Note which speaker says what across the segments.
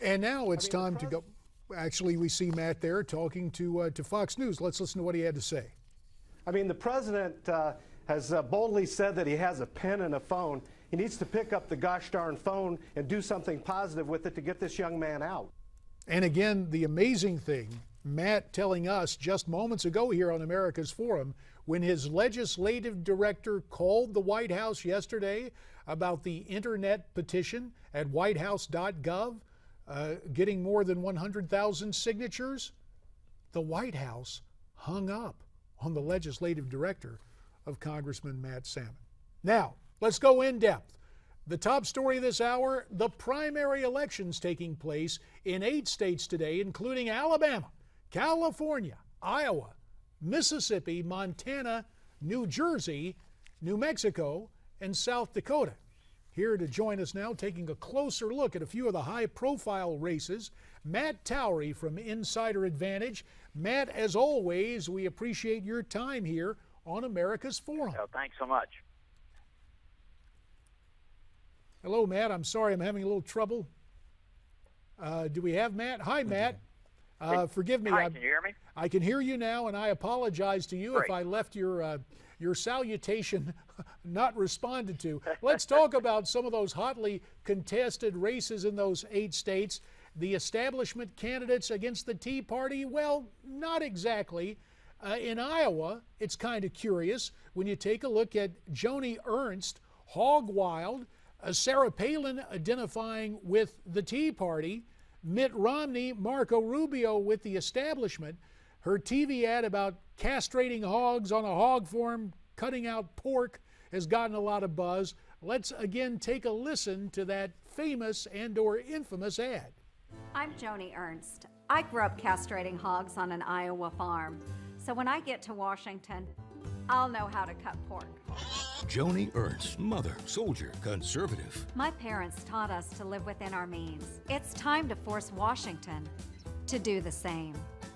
Speaker 1: And now it's I mean, time to go. Actually, we see Matt there talking to uh, to Fox News. Let's listen to what he had to say.
Speaker 2: I mean, the president uh, has uh, boldly said that he has a pen and a phone. He needs to pick up the gosh darn phone and do something positive with it to get this young man out.
Speaker 1: And again, the amazing thing, Matt telling us just moments ago here on America's Forum, when his legislative director called the White House yesterday about the internet petition at whitehouse.gov, uh, getting more than 100,000 signatures, the White House hung up on the legislative director of Congressman Matt Salmon. Now, let's go in depth. The top story this hour the primary elections taking place in eight states today, including Alabama, California, Iowa, Mississippi, Montana, New Jersey, New Mexico, and South Dakota. Here to join us now, taking a closer look at a few of the high profile races, Matt Towery from Insider Advantage. Matt, as always, we appreciate your time here on America's Forum.
Speaker 3: Oh, thanks so much.
Speaker 1: Hello, Matt. I'm sorry I'm having a little trouble. Uh, do we have Matt? Hi, Matt. Uh, forgive me.
Speaker 3: Hi, can you hear me?
Speaker 1: I can hear you now, and I apologize to you
Speaker 3: Great.
Speaker 1: if I left your uh, your salutation not responded to. Let's talk about some of those hotly contested races in those eight states. The establishment candidates against the Tea Party, well, not exactly. Uh, in Iowa, it's kind of curious when you take a look at Joni Ernst, Hog Wild, uh, Sarah Palin identifying with the Tea Party, Mitt Romney, Marco Rubio with the establishment. Her TV ad about castrating hogs on a hog farm, cutting out pork, has gotten a lot of buzz. Let's again take a listen to that famous and or infamous ad.
Speaker 4: I'm Joni Ernst. I grew up castrating hogs on an Iowa farm. So when I get to Washington, I'll know how to cut pork.
Speaker 5: Joni Ernst, mother, soldier, conservative.
Speaker 4: My parents taught us to live within our means. It's time to force Washington to do the same.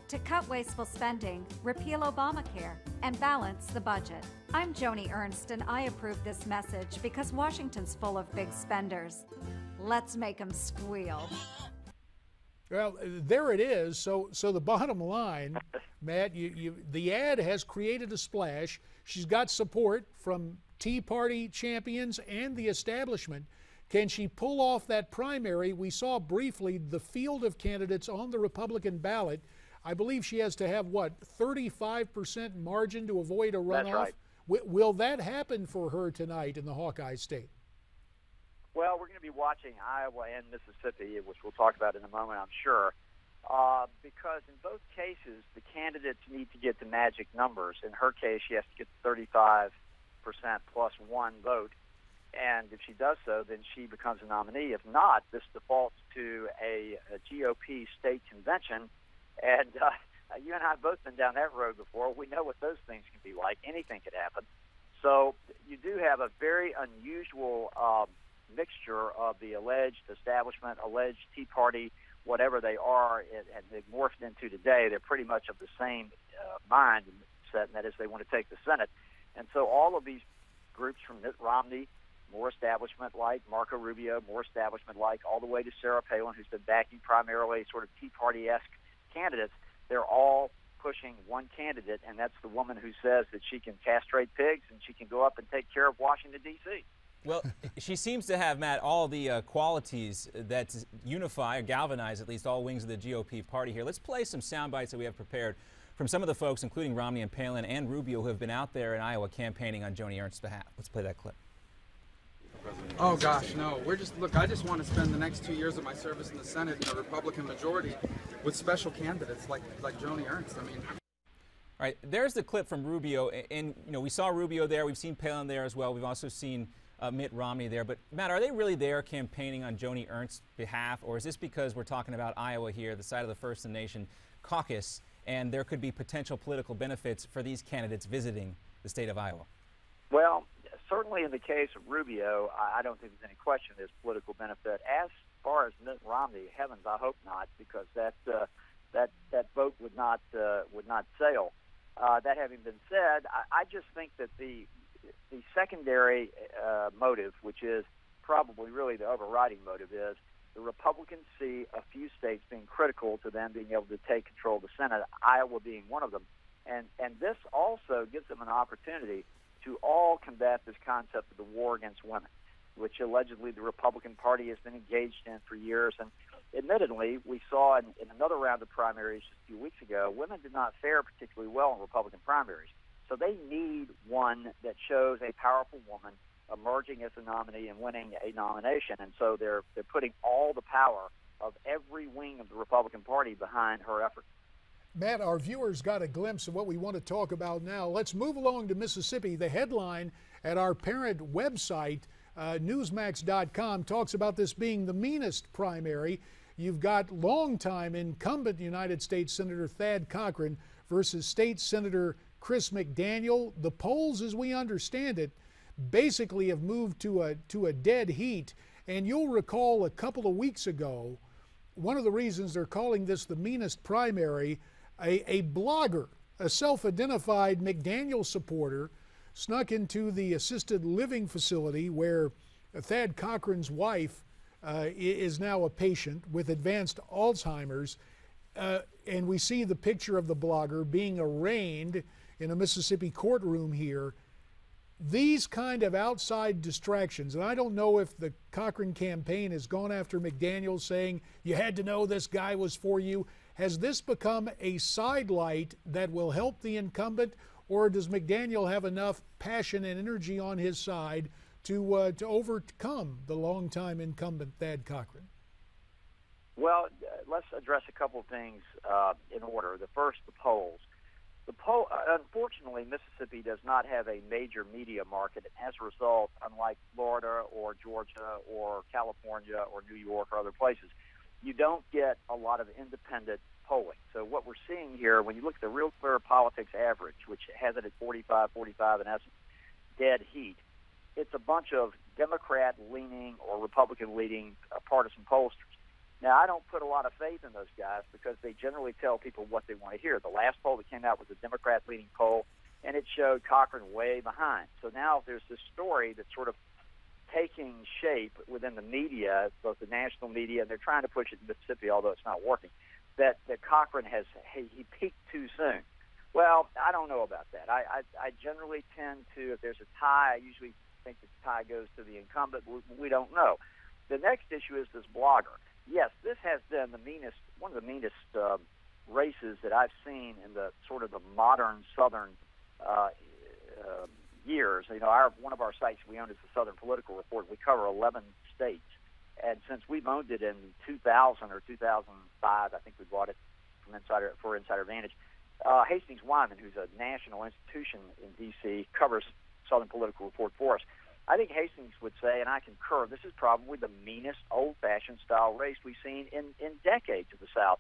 Speaker 4: To cut wasteful spending, repeal Obamacare, and balance the budget. I'm Joni Ernst, and I approve this message because Washington's full of big spenders. Let's make them squeal.
Speaker 1: Well, there it is. So, so the bottom line, Matt, you, you, the ad has created a splash. She's got support from Tea Party champions and the establishment. Can she pull off that primary? We saw briefly the field of candidates on the Republican ballot. I believe she has to have what 35% margin to avoid a runoff.
Speaker 3: Right.
Speaker 1: W- will that happen for her tonight in the Hawkeye State?
Speaker 3: Well, we're going to be watching Iowa and Mississippi, which we'll talk about in a moment, I'm sure, uh, because in both cases, the candidates need to get the magic numbers. In her case, she has to get 35% plus one vote. And if she does so, then she becomes a nominee. If not, this defaults to a, a GOP state convention. And uh, you and I have both been down that road before. We know what those things can be like. Anything could happen. So you do have a very unusual um, mixture of the alleged establishment, alleged Tea Party, whatever they are, and, and they morphed into today. They're pretty much of the same uh, mind set, and that is they want to take the Senate. And so all of these groups from Mitt Romney, more establishment like Marco Rubio, more establishment like, all the way to Sarah Palin, who's been backing primarily sort of Tea Party esque candidates, they're all pushing one candidate, and that's the woman who says that she can castrate pigs and she can go up and take care of Washington, D.C.
Speaker 6: Well, she seems to have, Matt, all the uh, qualities that unify or galvanize at least all wings of the GOP party here. Let's play some sound bites that we have prepared from some of the folks, including Romney and Palin and Rubio, who have been out there in Iowa campaigning on Joni Ernst's behalf. Let's play that clip.
Speaker 7: Oh gosh, no. We're just look. I just want to spend the next two years of my service in the Senate in a Republican majority with special candidates like like Joni Ernst. I mean.
Speaker 6: All right, there's the clip from Rubio, and you know we saw Rubio there. We've seen Palin there as well. We've also seen uh, Mitt Romney there. But Matt, are they really there campaigning on Joni Ernst's behalf, or is this because we're talking about Iowa here, the site of the First in the Nation caucus, and there could be potential political benefits for these candidates visiting the state of Iowa?
Speaker 3: Well, certainly in the case of Rubio, I don't think there's any question there's political benefit. As far as Mitt Romney, heavens, I hope not, because that uh, that that vote would not uh, would not sail. Uh, that having been said, I, I just think that the the secondary uh, motive, which is probably really the overriding motive, is the Republicans see a few states being critical to them being able to take control of the Senate, Iowa being one of them. And, and this also gives them an opportunity to all combat this concept of the war against women, which allegedly the Republican Party has been engaged in for years. And admittedly, we saw in, in another round of primaries just a few weeks ago, women did not fare particularly well in Republican primaries. So they need one that shows a powerful woman emerging as a nominee and winning a nomination. And so they're they're putting all the power of every wing of the Republican Party behind her effort.
Speaker 1: Matt, our viewers got a glimpse of what we want to talk about now. Let's move along to Mississippi. The headline at our parent website, uh, Newsmax.com, talks about this being the meanest primary. You've got longtime incumbent United States Senator Thad Cochran versus State Senator Chris McDaniel. The polls, as we understand it, basically have moved to a to a dead heat. And you'll recall a couple of weeks ago, one of the reasons they're calling this the meanest primary, a, a blogger, a self-identified McDaniel supporter, snuck into the assisted living facility where Thad Cochran's wife uh, is now a patient with advanced Alzheimer's. Uh, and we see the picture of the blogger being arraigned in a Mississippi courtroom here these kind of outside distractions, and I don't know if the Cochran campaign has gone after McDaniel saying you had to know this guy was for you. Has this become a sidelight that will help the incumbent, or does McDaniel have enough passion and energy on his side to uh, to overcome the longtime incumbent Thad Cochran?
Speaker 3: Well, uh, let's address a couple of things uh, in order. The first, the polls. The poll, uh, unfortunately, Mississippi does not have a major media market, as a result, unlike Florida or Georgia or California or New York or other places, you don't get a lot of independent polling. So what we're seeing here, when you look at the Real Clear Politics average, which has it at 45, 45 in essence, dead heat, it's a bunch of Democrat-leaning or Republican-leaning uh, partisan pollsters. Now, I don't put a lot of faith in those guys because they generally tell people what they want to hear. The last poll that came out was a Democrat leading poll, and it showed Cochran way behind. So now there's this story that's sort of taking shape within the media, both the national media, and they're trying to push it in Mississippi, although it's not working, that, that Cochran has, he, he peaked too soon. Well, I don't know about that. I, I, I generally tend to, if there's a tie, I usually think the tie goes to the incumbent. We, we don't know. The next issue is this blogger yes, this has been the meanest, one of the meanest uh, races that I've seen in the sort of the modern Southern uh, uh, years. You know, our one of our sites we own is the Southern Political Report. We cover 11 states, and since we've owned it in 2000 or 2005, I think we bought it from Insider for Insider Advantage. Uh, Hastings Wyman, who's a national institution in D.C., covers Southern Political Report for us. I think Hastings would say, and I concur, this is probably the meanest old-fashioned style race we've seen in, in decades of the South.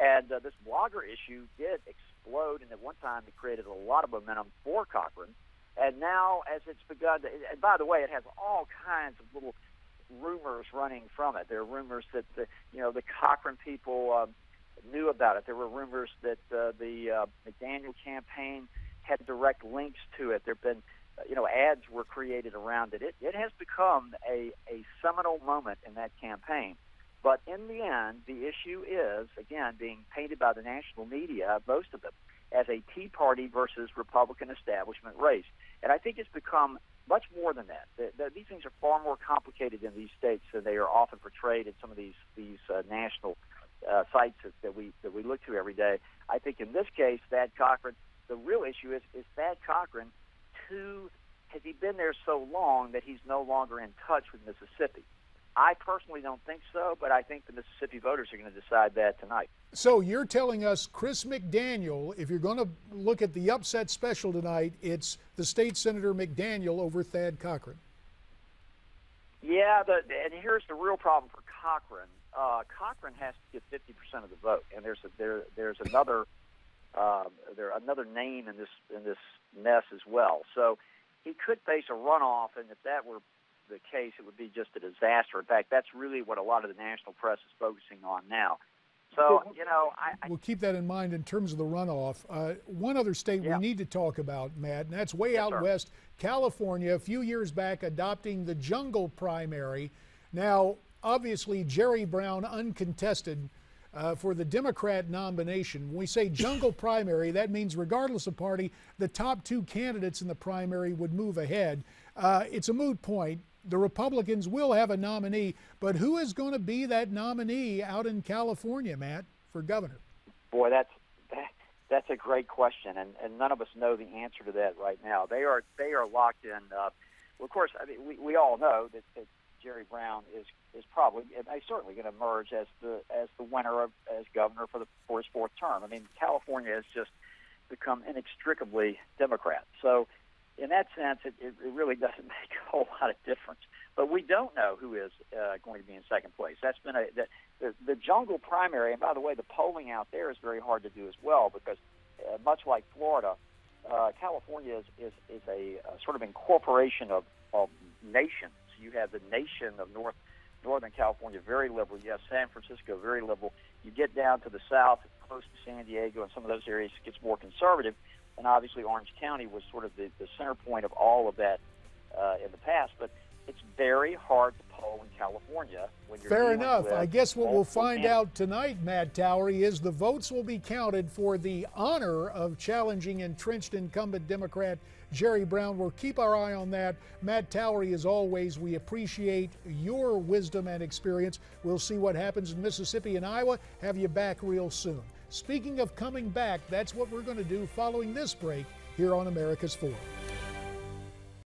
Speaker 3: And uh, this blogger issue did explode, and at one time it created a lot of momentum for Cochran. And now, as it's begun, and by the way, it has all kinds of little rumors running from it. There are rumors that the, you know the Cochran people uh, knew about it. There were rumors that uh, the uh, McDaniel campaign had direct links to it. There have been you know, ads were created around it. It, it has become a, a seminal moment in that campaign. But in the end, the issue is, again, being painted by the national media, most of them, as a Tea Party versus Republican establishment race. And I think it's become much more than that. The, the, these things are far more complicated in these states than they are often portrayed in some of these these uh, national uh, sites that, that we that we look to every day. I think in this case, Thad Cochran, the real issue is is Thad Cochran too has he been there so long that he's no longer in touch with Mississippi? I personally don't think so, but I think the Mississippi voters are going to decide that tonight.
Speaker 1: So you're telling us Chris McDaniel, if you're going to look at the upset special tonight, it's the state senator McDaniel over Thad Cochran.
Speaker 3: Yeah, the, and here's the real problem for Cochran. Uh, Cochran has to get 50% of the vote, and there's a, there there's another uh, there another name in this in this mess as well. So he could face a runoff, and if that were the case, it would be just a disaster. In fact, that's really what a lot of the national press is focusing on now. So, you know, I,
Speaker 1: we'll keep that in mind in terms of the runoff. Uh, one other state yeah. we need to talk about, Matt, and that's way
Speaker 3: yes,
Speaker 1: out
Speaker 3: sir.
Speaker 1: west, California, a few years back adopting the jungle primary. Now, obviously Jerry Brown uncontested uh, for the Democrat nomination. When we say jungle primary, that means regardless of party, the top two candidates in the primary would move ahead. Uh, it's a moot point. The Republicans will have a nominee, but who is going to be that nominee out in California, Matt, for governor?
Speaker 3: Boy, that's that, that's a great question, and, and none of us know the answer to that right now. They are they are locked in. Uh, well, of course, I mean, we, we all know that, that Jerry Brown is is probably and certainly going to emerge as the as the winner of as governor for the for his fourth term. I mean, California has just become inextricably Democrat. So, in that sense, it, it, really doesn't make a whole lot of difference. But we don't know who is uh, going to be in second place. That's been a that, the the jungle primary. And by the way, the polling out there is very hard to do as well because uh, much like Florida, uh, California is is, is a, a sort of incorporation of of nations you have the nation of North Northern California, very liberal. You have San Francisco, very liberal. You get down to the south, close to San Diego, and some of those areas gets more conservative. And obviously, Orange County was sort of the, the center point of all of that uh, in the past. But it's very hard to poll in California when you're
Speaker 1: Fair enough. I guess what we'll find
Speaker 3: candidates.
Speaker 1: out tonight, Matt Towery, is the votes will be counted for the honor of challenging entrenched incumbent Democrat Jerry Brown. We'll keep our eye on that. Matt Towery, as always, we appreciate your wisdom and experience. We'll see what happens in Mississippi and Iowa. Have you back real soon. Speaking of coming back, that's what we're going to do following this break here on America's Forum.